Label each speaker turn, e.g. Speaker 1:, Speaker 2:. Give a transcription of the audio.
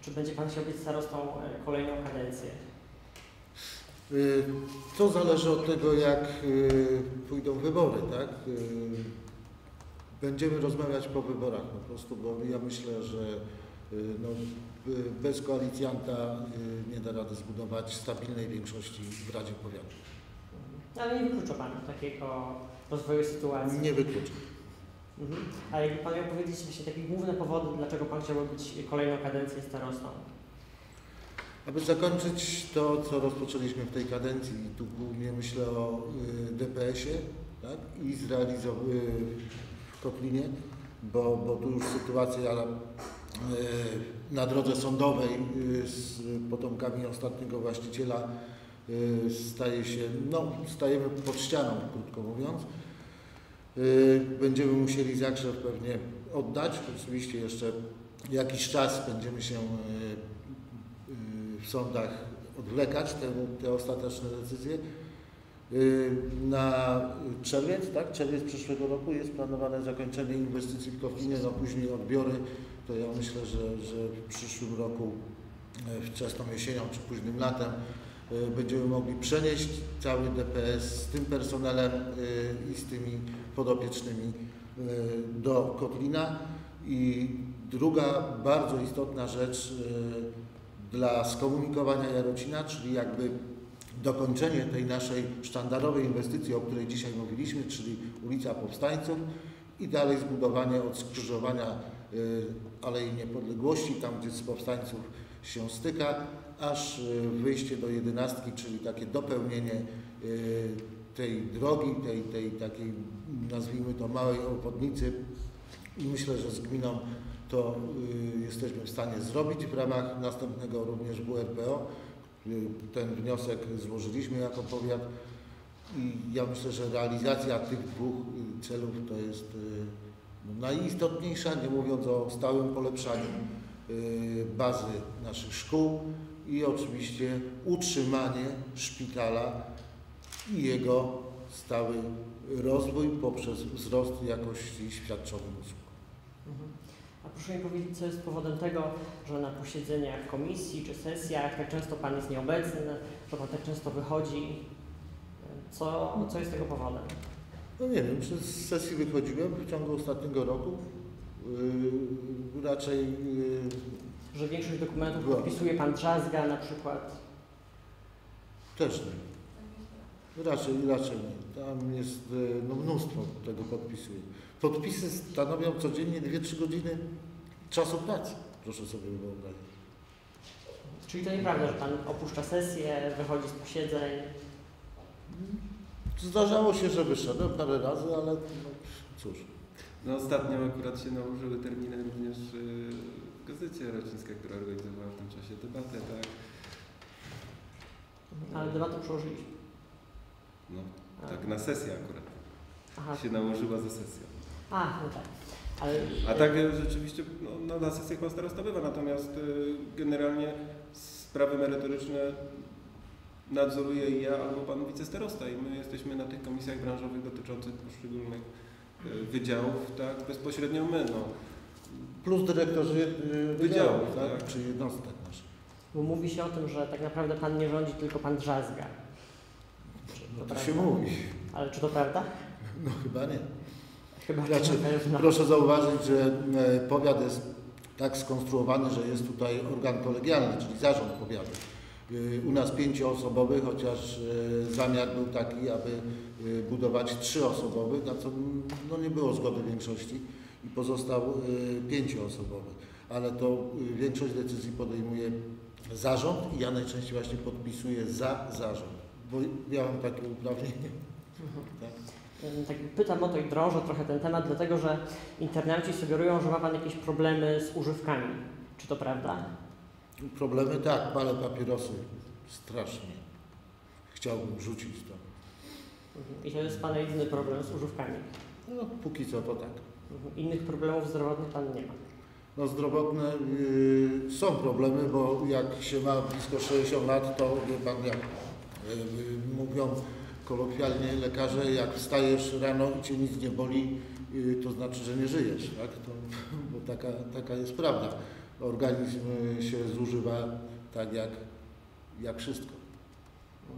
Speaker 1: Czy będzie Pan chciał być starostą e, kolejną kadencję?
Speaker 2: Y, To zależy od tego, jak y, pójdą wybory, tak? Y, Będziemy rozmawiać po wyborach po prostu, bo ja myślę, że no, bez koalicjanta nie da rady zbudować stabilnej większości w Radzie Powiatu.
Speaker 1: Ale nie wyklucza Pan takiego rozwoju sytuacji.
Speaker 2: Nie wykluczam.
Speaker 1: Mhm. A jakby Pan miał powiedzieć właśnie takie główne powody, dlaczego Pan chciałby być kolejną kadencję starostą?
Speaker 2: Aby zakończyć to, co rozpoczęliśmy w tej kadencji, tu głównie myślę o y, DPS-ie tak? i zrealizować w Kotlinie, bo, bo tu już sytuacja y, na drodze sądowej y, z potomkami ostatniego właściciela y, staje się, no stajemy pod ścianą, krótko mówiąc. Y, Będziemy musieli zakrzew pewnie oddać. Oczywiście jeszcze jakiś czas będziemy się y, y, w sądach odwlekać te, te ostateczne decyzje. Na czerwiec, tak, czerwiec przyszłego roku jest planowane zakończenie inwestycji w Kotlinie, no później odbiory, to ja myślę, że, że w przyszłym roku, e, wczesną jesienią czy późnym latem będziemy mogli przenieść cały DPS z tym personelem e, i z tymi podopiecznymi e, do Kotlina. I druga bardzo istotna rzecz dla skomunikowania Jarocina, czyli jakby dokończenie tej naszej sztandarowej inwestycji, o której dzisiaj mówiliśmy, czyli ulica Powstańców i dalej zbudowanie od skrzyżowania y, Alei Niepodległości, tam gdzie z Powstańców się styka, aż y, wyjście do jedenastki, czyli takie dopełnienie y, tej drogi, tej, tej takiej nazwijmy to małej obwodnicy i myślę, że z gminą to y, jesteśmy w stanie zrobić w ramach następnego również WRPO. Y, Ten wniosek złożyliśmy jako powiat i ja myślę, że realizacja tych dwóch y, celów to jest y, najistotniejsza, nie mówiąc o stałym polepszaniu y, bazy naszych szkół i oczywiście utrzymanie szpitala i jego stały rozwój poprzez wzrost jakości świadczonych usług.
Speaker 1: Mhm. A proszę mi powiedzieć, co jest powodem tego, że na posiedzeniach komisji czy sesjach tak często Pan jest nieobecny, że Pan tak często wychodzi. Co, co jest tego powodem?
Speaker 2: No nie wiem, czy z sesji wychodziłem w ciągu ostatniego roku. Yy, raczej yy,
Speaker 1: Że większość dokumentów
Speaker 2: Była.
Speaker 1: podpisuje Pan Drzazga na przykład.
Speaker 2: też nie. Raczej, raczej nie. Tam jest yy, no, mnóstwo tego podpisuje. Podpisy stanowią codziennie 2-3 godziny czasu pracy, proszę sobie wyobrazić.
Speaker 1: Czyli to nieprawda, że Pan opuszcza sesję, wychodzi z posiedzeń.
Speaker 2: Zdarzało się, że wyszedłem parę razy, ale no, cóż.
Speaker 3: No ostatnio akurat się nałożyły terminy również y, w Gazecie Racińska, która organizowała w tym czasie debatę, tak?
Speaker 1: Ale debatę przełożyliśmy.
Speaker 3: No, tak na sesję akurat.
Speaker 1: Aha.
Speaker 3: Się nałożyła za sesją.
Speaker 1: A, no tak. Ale,
Speaker 3: A tak e, rzeczywiście no, no, na sesjach pan starosta bywa, natomiast y, generalnie sprawy merytoryczne nadzoruje i ja albo pan wicestarosta i my jesteśmy na tych komisjach branżowych dotyczących poszczególnych y, wydziałów, tak, bezpośrednio my, no.
Speaker 2: Plus dyrektorzy yy, wydziałów, tak?
Speaker 3: tak.
Speaker 2: czy jednostek naszych.
Speaker 1: Bo mówi się o tym, że tak naprawdę Pan nie rządzi, tylko Pan Drzazga.
Speaker 2: No
Speaker 1: To
Speaker 2: to się mówi.
Speaker 1: Ale czy to prawda?
Speaker 2: No chyba nie.
Speaker 1: Chyba
Speaker 2: Znaczy,
Speaker 1: na pewno.
Speaker 2: Proszę zauważyć, że e, powiat jest tak skonstruowany, że jest tutaj organ kolegialny, czyli zarząd powiatu. Y, U nas pięcioosobowy, chociaż e, zamiar był taki, aby e, budować trzyosobowy, na co no, nie było zgody większości i pozostał pięcioosobowy. Ale to większość decyzji podejmuje zarząd i ja najczęściej właśnie podpisuję za zarząd, bo miałem takie uprawnienie.
Speaker 1: Mhm.
Speaker 2: Tak?
Speaker 1: Tak pytam o to i drążę trochę ten temat, dlatego że internauci sugerują, że ma Pan jakieś problemy z używkami. Czy to prawda?
Speaker 2: Problemy tak, palę papierosy strasznie. Chciałbym rzucić to.
Speaker 1: Mhm. I to jest Pana jedyny problem z używkami.
Speaker 2: No, póki co to tak.
Speaker 1: Mhm. Innych problemów zdrowotnych Pan nie ma.
Speaker 2: No zdrowotne yy, są problemy, bo jak się ma blisko 60 lat, to wie pan jak yy, mówią kolokwialnie lekarze, jak wstajesz rano i cię nic nie boli, yy, to znaczy, że nie żyjesz, tak? To, bo taka, taka jest prawda. Organizm się zużywa tak jak, jak wszystko.